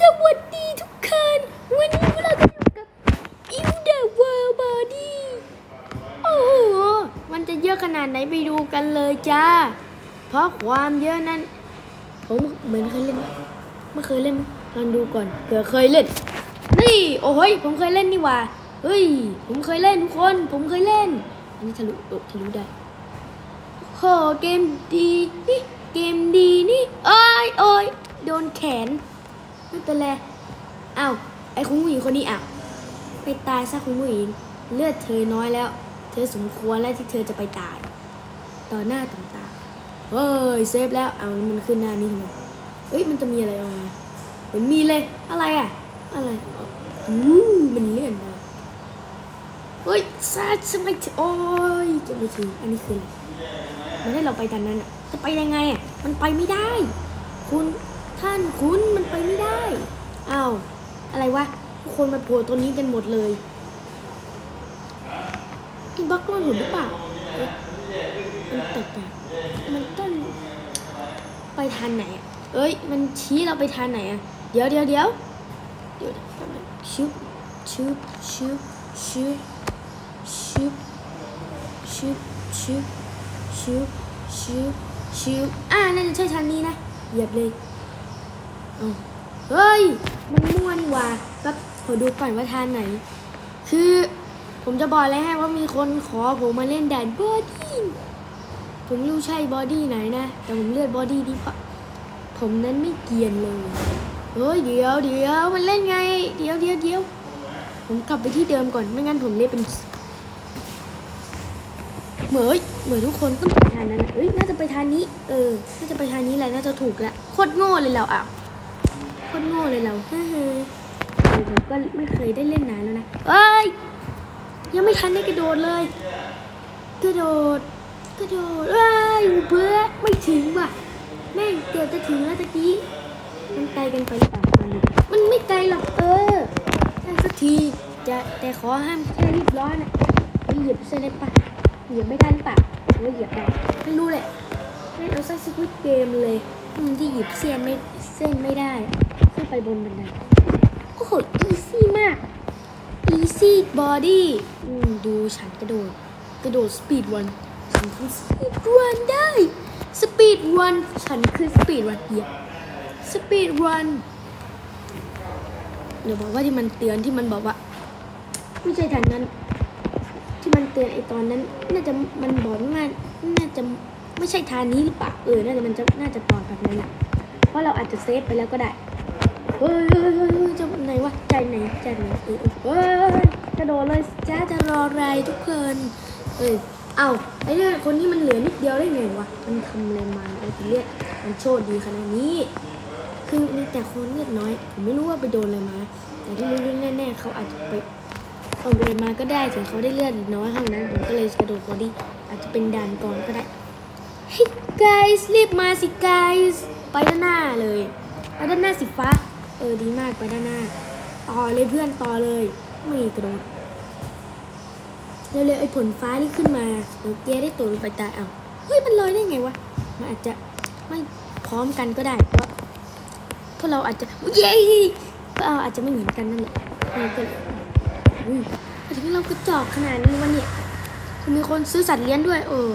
สวัสดีทุกคน วันนี้เราจะอยู่กับอิวเดอร์เวิร์บอดี้โอ้โห มันจะเยอะขนาดไหนไปดูกันเลยจ้า เพราะความเยอะนั้น ผมเหมือนเคยเล่นไหมไม่เคยเล่นลองดูก่อนเผื่อเคยเล่น นี่ โอ้โหยผมเคยเล่นนี่ว่า เฮ้ย ผมเคยเล่นทุกคน ผมเคยเล่น อันนี้ทะลุโอ้ทะลุได้โหเกมดีนี่ เกมดีนี่เอ้ยโอ้ยโดนแขน ไม่เป็นไรอ้าวไอ้คุณผู้หญิงคนนี้อะไปตายซะคุณผู้หญิงเลือดเธอน้อยแล้ว เธอสมควรแล้วที่เธอจะไปตาย ต่อหน้าต่อตาเฮ้ยเซฟแล้วเอามันขึ้นหน้านี่ทำไมเฮ้ยมันจะมีอะไรออกมาเหมือนมีเลยอะไรอะ อะไรอู้มันเลื่อนมาเฮ้ยซาสมัยโอ้ยจะไม่ถึงอันนี้คืออะไรมันให้เราไปทางนั้นอะจะไปยังไงอะมันไปไม่ได้ คุณ ท่านคุณมันไปไม่ได้อ้าวอะไรวะทุกคนมาโผล่ตัวนี้กันหมดเลยอีบักมันเห็นหรือเปล่าเอ๊ะมันแปลกๆมันต้องไปทางไหนเอ้ย มันชี้เราไปทางไหนอะ เดี๋ยวเดี๋ยวเดี๋ยวเดี๋ยวแป๊บนึงชึบชึบชึบชึบชึบชึบชึบชิวชิวชิวอ่าน่าจะใช่ทางนี้นะเหยียบเลย เฮ้ย มันม่วนว่ะแบบขอดูก่อนว่าทางไหน คือผมจะบอกเลยให้ว่ามีคนขอผมมาเล่นแดนบอดี้ผมรู้ใช่บอดี้ไหนนะ แต่ผมเลือกบอดี้ดีเพราะผมนั้นไม่เกียนเลยเฮ้ยเดี๋ยวเดี๋ยวมันเล่นไง เดี๋ยวเดี๋ยวเดี๋ยวผมกลับไปที่เดิมก่อนไม่งั้นผมเล่นเป็นเหมยเหมยทุกคนต้องไปทางนั้นนะเอ้ยน่าจะไปทางนี้ เออ น่าจะไปทางนี้แหละน่าจะถูกละโคตรโง่เลยเราอะ ตรโง่เลยเราเฮ้ยเฮ้ยผมก็ไม่เคยได้เล่นนานแล้วนะเอ้ย ยังไม่ทันได้กระโดดเลย กระโดด กระโดดเอ้ยเบื่อไม่ถึงว่ะ แม่งเกือบจะถึงแล้วตะกี้ มันไกลกันไปหรือเปล่ามันไม่ไกลหรอกเออได้สักทีจะแต่ขอห้ามแค่รีบร้อนนะเหยียบเส้นได้ปะเหยียบไม่ได้หรือเปล่าหรือเหยียบได้ไม่รู้แหละเล่นเอาสักสวิตเกมเลย ที่หยิบเส้นไม่เส้นไม่ได้ ขึ้นไปบนบันไดโอ้โหอีซี่มาก easy obby อืมดูฉันกระโดด กระโดด speedrun ฉันทำ speedrun ได้ speedrun ฉันคือ speedrun เหยีย speedrun เดี๋ยวบอกว่าที่มันเตือนที่มันบอกว่าไม่ใช่ทางนั้น ที่มันเตือนไอตอนนั้น น่าจะมันบอกว่าน่าจะ ไม่ใช่ทางนี้หรือเปล่าเออน่าจะมันจะน่าจะตอนแบบนั้นแหละเพราะเราอาจจะ save ไปแล้วก็ได้เฮ้ยเฮ้ยเฮ้ยจะไหนวะใจไหนใจไหนเออเฮ้ยกระโดดเลยจ้าจะรออะไรทุกคนเออเอาไอ้เนี่ยคนนี้มันเหลือนิดเดียวได้ไงวะมันทำอะไรมาไอ้ทีเรียกมันโชดดีขนาดนี้คือมีแต่คนเลือดน้อยผมไม่รู้ว่าไปโดนอะไรมา แต่ที่รู้แน่ๆเขาอาจจะไปเอาเดินมาก็ได้ถึงเขาได้เลือดน้อยเท่านั้นผมก็เลยกระโดดบอดี้อาจจะเป็นด่านก่อนก็ได้ guys รีบมาสิ guys ไปด้านหน้าเลย ไปด้านหน้าสีฟ้า เออดีมากไปด้านหน้า ต่อเลยเพื่อนต่อเลย ไม่กระโดดเร็วๆไอ้ผลฟ้านี่ขึ้นมาเดี๋ยวแกได้ตัวลงไปตายเอาเฮ้ยมันลอยได้ไงวะ มันอาจจะไม่พร้อมกันก็ได้เพราะพราะเราอาจจะเย้ก็เอาอาจจะไม่เหมือนกันนั่นแหละมันก็อุ้ยแต่ถึงเรากระจอกขนาดนี้วะเนี่ยคือมีคนซื้อสัตว์เลี้ยงด้วย เออ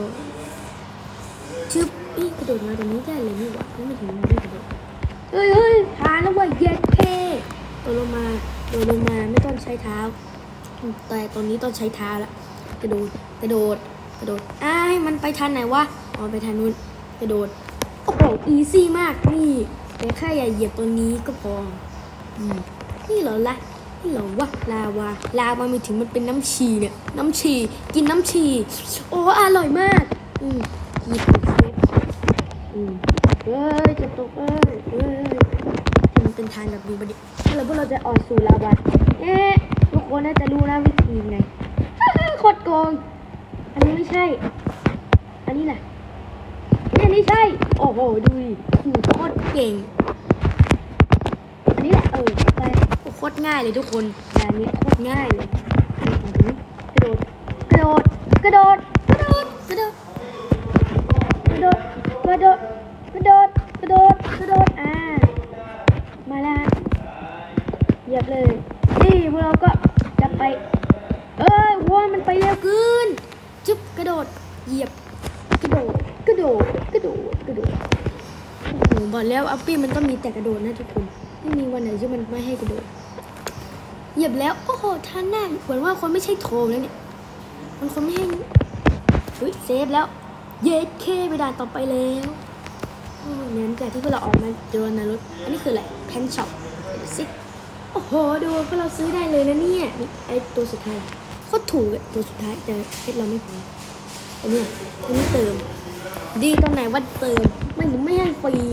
ชึบนี่กระโดดมาตรงนี้ได้เลยนี่หว่าไม่มาถึงมันไม่กระโดดเฮ้ยเฮ้ยทานแล้วว่าเย็ดเท่โดดลงมาโดดลงมาไม่ต้องใช้เท้า แต่ตอนนี้ต้องใช้เท้าละกระโดดกระโดดกระโดดอ้ายมันไปทางไหนวะอ๋อไปทางนู้นกระโดดโอ้โหอีซี่มากนี่แต่แค่อย่าเหยียบตัวนี้ก็พออืมนี่เหรอละนี่เหรอวะลาวาลาวาไม่ถึงมันเป็นน้ำชีเนี่ยน้ำชีกินน้ำชีโอ้อร่อยมากอืมหยิบ เอ้ยจะตกเอ้ยเอ้ยมันเป็นทางแบบนี้บัดนี้แล้วพวกเราจะออกสู่ลาวาเอ๊ะทุกคนน่าจะรู้นะวิธีไงโคตรโกงอันนี้ไม่ใช่ อันนี้แหละนี่อันนี้ใช่ โอ้โหดูดิโคตรเก่ง อันนี้แหละเออไปโคตรง่ายเลยทุกคนงานนี้โคตรง่ายเลย เหยียบกระโดดกระโดดกระโดดกระโดดโอ้โหบอกแล้วอัปปี้มันต้องมีแต่กระโดดนะทุกคนไม่มีวันไหนที่มันไม่ให้กระโดดเหยียบแล้วโอ้โหท่านน่าเหมือนว่าคนไม่ใช่โทรแล้วเนี่ยมันคนไม่ให้เฮ้ยเซฟแล้วเย็ดเคไปด่านต่อไปแล้วโอ้เนี่ยหลังจากที่พวกเราออกมาเจอในรถอันนี้คืออะไรแพนช็อปซิโอ้โหดูพวกเราซื้อได้เลยนะเนี่ยไอตัวสุดท้ายโคตรถูกอตัวสุดท้ายแต่เพชรเราไม่พอ อันนี้อันนี้เติม ดีตรงไหนว่าเติมไม่ถึงไม่ให้ฟรี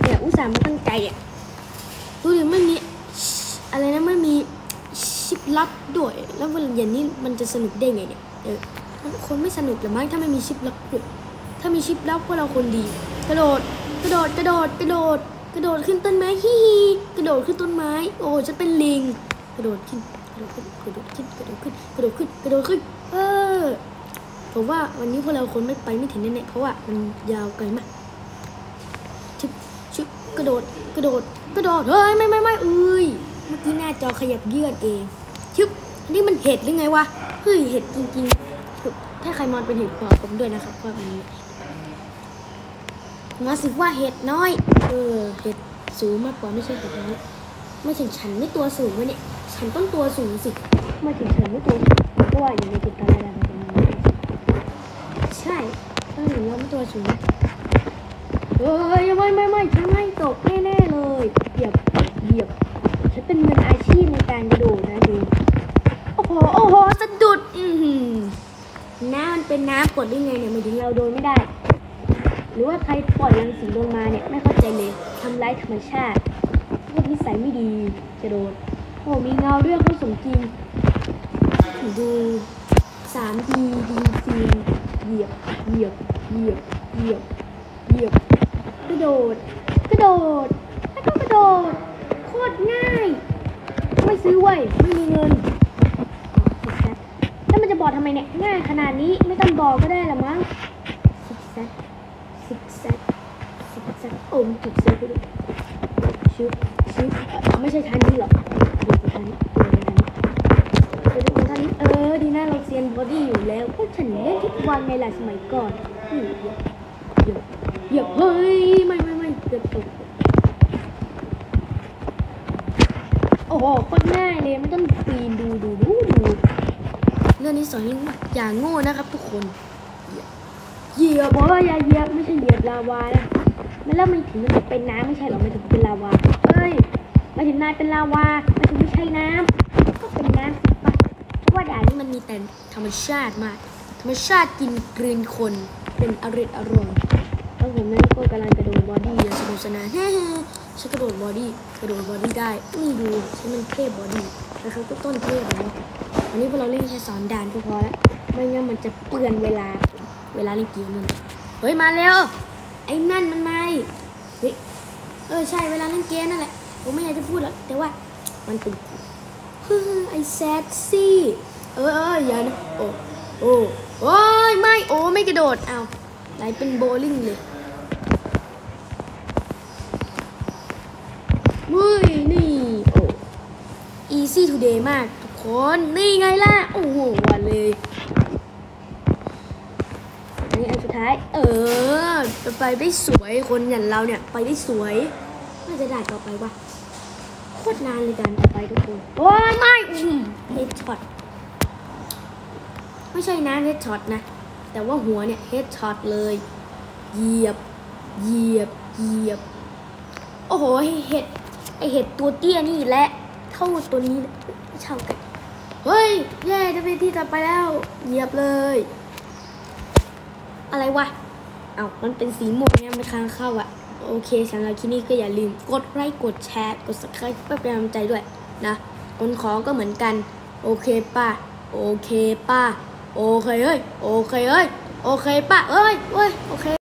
แต่อุตส่าห์มาตั้งใจอะดูดิไม่มีอะไรนะไม่มีชิปลับด้วย แล้ววันเย็นนี้มันจะสนุกได้ไงเนี่ยเออคนไม่สนุกหรือมั้งถ้าไม่มีชิปลับด้วยถ้ามีชิปลับพวกเราคนดี กระโดด กระโดดกระโดดกระโดด กระโดดขึ้นต้นไม้ฮิฮิกระโดดขึ้นต้นไม้ โอ้จะเป็นลิง กระโดดขึ้นกระโดดขึ้นกระโดดขึ้นกระโดดขึ้นกระโดดขึ้นกระโดดขึ้นเออ ผมว่าวันนี้พวกเราคนไม่ไปไม่ถึงแน่ๆเพราะว่ามันยาวไกลมากชึบชึบกระโดดกระโดดกระโดดเฮ้ยไม่ไม่ไม่เอ้ยเมื่อกี้หน้าจอขยับเยื่อนเองชึบนี่มันเห็ดหรือไงวะเฮ้ยเห็ดจริงๆถ้าใครมองเป็นเห็ดขอผมด้วยนะครับว่ามันมาสิว่าเห็ดน้อย เออเห็ดสูงมากกว่าไม่ใช่เห็ดน้อยไม่ถึงฉันไม่ตัวสูงวะเนี่ยฉันต้องตัวสูงสิไม่ถึงฉันไม่ตัวสูงเพราะว่าอยู่ในติดกันอะไรแบบนี้ใช่เออเราไม่ตัวสูงเฮ้ยไม่ไม่ไม่ฉันไม่ตกแน่ๆเลยเหยียบเหยียบฉันเป็นมืออาชีพในการกระโดดนะดูโอ้โหโอ้โหสะดุดอือหือน้ำมันเป็นน้ำกดได้ไงเนี่ยไม่ถึงเราโดนไม่ได้ หรือว่าใครปล่อยรังสีลงมาเนี่ยไม่เข้าใจเลยทำร้ายธรรมชาติพวกนิสัยไม่ดีจะโดนโอ้มีเงาด้วยเขาสมจริงดูสามดีดีซี เหยียบเหยียบเหยียบเหยียบเหยียบกระโดด กระโดด แล้วก็กระโดด โคตรง่าย ไม่ซื้อไว้ยไม่มีเงินซิกแซกแล้วมันจะบอกทำไมเนี่ยง่ายขนาดนี้ไม่ต้องบอกก็ได้ละมั้งซิกแซกซิกแซกซิกแซกโอ้มนถูกเซฟไปด้วยชิปชิปเอ่อไม่ใช่ทางนี้หรอกเดี๋ยวทางนี้เดี๋ยวทางนี้ เดี๋ยวดูท่านเออ ดีนะเราเซียนบอดี้อยู่แล้วพวกฉันเล่นทุกวันไงล่ะสมัยก่อนนี่เหยียบเหยียบเหยียบเฮ้ยไม่ไม่ไม่เกือบตกโอ้โหโคตรง่ายเลยไม่ต้องปีนดูดูดูดูเรื่องนี้สอนเรื่องอย่างโง่นะครับทุกคนเหยียบบอกว่าอย่าเหยียบไม่ใช่เหยียบลาวานะไม่แล้วมันถึงมันจะเป็นน้ำไม่ใช่หรอมันถึงเป็นลาวาเฮ้ยไมาถึงนายเป็นลาวาไมาถึงไม่ใช่น้ำ มันมีแต่ธรรมชาติมาก ธรรมชาติกินกลืนคนเป็นอริดอร่อยแล้วผมนั้นก็กำลังกระโดดบอดี้อย่างสนุกสนานเฮ้ๆฉันกระโดดบอดี้กระโดดบอดี้ได้นี่ดูฉันมันเทพบอดี้นะครับก็ต้นเทพแล้ววันนี้พวกเราเล่นแค่สอนด่านก็พอแล้วไม่งั้นมันจะเปื้อนเวลาเวลาเล่นเกมมันเฮ้ยมาเร็วไอ้นั่นมันมาเฮ้ยเออใช่เวลาเล่นเกมนั่นแหละผมไม่อยากจะพูดหรอกแต่ว่ามันเป็นฮึ่มไอ้แซดซี่ เออเอออย่านะโอ้โอ้โอ้ยไม่โอ้ไม่กระโดดเอาไหลเป็นโบลิ่งเลยมุ้ยนี่โอ้ easy today มากทุกคนนี่ไงล่ะ โอ้โหวันเลยอันนี้อันสุดท้าย เออจะไปได้สวยคนอย่างเราเนี่ย ไปได้สวยน่าจะได้ต่อไปวะโคตรนานเลยการต่อไปทุกคนโอ้ยไม่อืมเฮดช็อต ไม่ใช่นะ headshot นะ แต่ว่าหัวเนี่ย headshot เลย เหยียบ เหยียบ เหยียบ โอ้โหเห็ดไอเห็ดตัวเตี้ยนี่แหละเท่าตัวนี้เลยไม่เท่ากัน เฮ้ย แย่จะไปที่ต่อไปแล้ว เหยียบเลย อะไรวะ เอา้ามันเป็นสีม่วงเนี่ยมันค้างเข้าอะโอเคสำหรับคลิปนี้ก็อย่าลืมกดไลค์กดแชร์กด subscribe เพื่อเป็นกำลังใจด้วยนะคนขอก็เหมือนกัน โอเคป่ะ โอเคป่ะ โอเคเอ้ยโอ